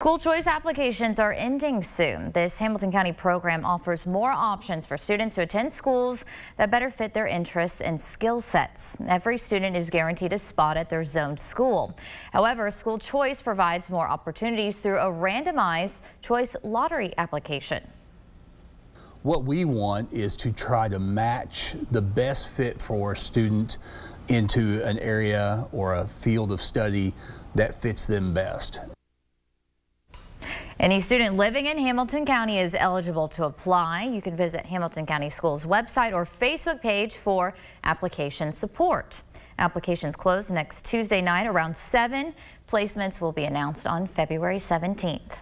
School choice applications are ending soon. This Hamilton County program offers more options for students to attend schools that better fit their interests and skill sets. Every student is guaranteed a spot at their zoned school. However, school choice provides more opportunities through a randomized choice lottery application. What we want is to try to match the best fit for a student into an area or a field of study that fits them best. Any student living in Hamilton County is eligible to apply. You can visit Hamilton County Schools website or Facebook page for application support. Applications close next Tuesday night around 7. Placements will be announced on February 17th.